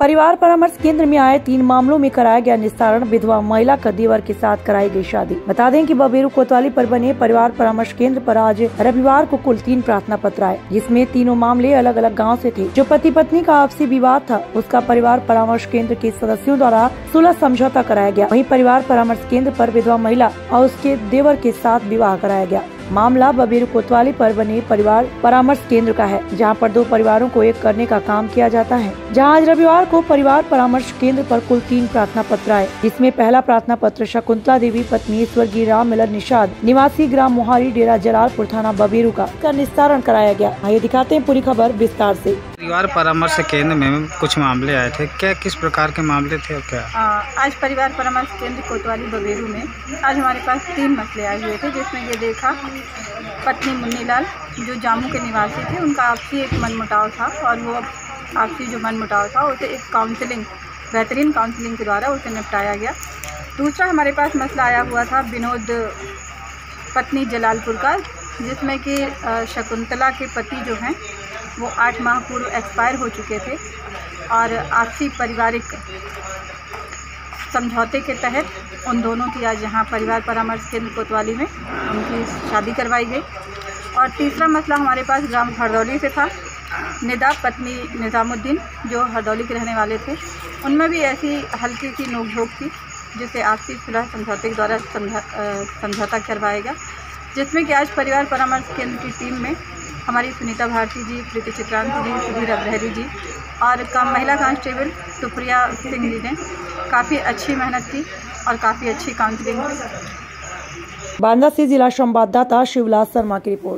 परिवार परामर्श केंद्र में आए तीन मामलों में कराया गया निस्तारण, विधवा महिला का देवर के साथ कराई गई शादी। बता दें कि बबेरू कोतवाली पर बने परिवार परामर्श केंद्र पर आज रविवार को कुल तीन प्रार्थना पत्र आए, जिसमें तीनों मामले अलग अलग गाँव से थे। जो पति पत्नी का आपसी विवाद था, उसका परिवार परामर्श केंद्र के सदस्यों द्वारा सुलह समझौता कराया गया। वही परिवार परामर्श केंद्र आरोप विधवा महिला और उसके देवर के साथ विवाह कराया गया। मामला बबीर कोतवाली पर बने परिवार परामर्श केंद्र का है जहाँ पर दो परिवारों को एक करने का काम किया जाता है। जहाँ आज रविवार को परिवार परामर्श केंद्र पर कुल तीन प्रार्थना पत्र आए। जिसमें पहला प्रार्थना पत्र शकुंतला देवी पत्नी स्वर्गीय राम मिलन निषाद निवासी ग्राम मोहारी डेरा जलालपुर थाना बबीरू का, निस्तारण कराया गया। आइए दिखाते हैं पूरी खबर विस्तार ऐसी परिवार परामर्श केंद्र में कुछ मामले आए थे। क्या किस प्रकार के मामले थे और क्या? आ, आज परिवार परामर्श केंद्र कोतवाली बबेरू में आज हमारे पास तीन मसले आए हुए थे जिसमें ये देखा पत्नी मुन्नीलाल जो जामू के निवासी थे उनका आपसी एक मनमुटाव था और वो आपसी जो मनमुटाव था उसे एक काउंसलिंग बेहतरीन काउंसलिंग के द्वारा उसे निपटाया गया। दूसरा हमारे पास मसला आया हुआ था विनोद पत्नी जलालपुर का जिसमें कि शकुंतला के पति जो हैं वो आठ माह पूर्व एक्सपायर हो चुके थे और आपसी पारिवारिक समझौते के तहत उन दोनों की आज यहाँ परिवार परामर्श केंद्र कोतवाली में उनकी शादी करवाई गई। और तीसरा मसला हमारे पास ग्राम हरदौली से था। निदा पत्नी निज़ामुद्दीन, जो हरदौली के रहने वाले थे, उनमें भी ऐसी हल्की सी नोकझोंक थी, जिसे आपसी सुलह समझौते के द्वारा समझौता करवाएगा जिसमें कि आज परिवार परामर्श केंद्र की टीम में हमारी सुनीता भारती जी, प्रीति चित्रांत जी, सुधीर अब्रहरी जी और कम महिला कांस्टेबल सुप्रिया सिंह जी ने काफ़ी अच्छी मेहनत की और काफ़ी अच्छी काउंसिलिंग की। बांदा से जिला संवाददाता शिवलाल शर्मा की रिपोर्ट।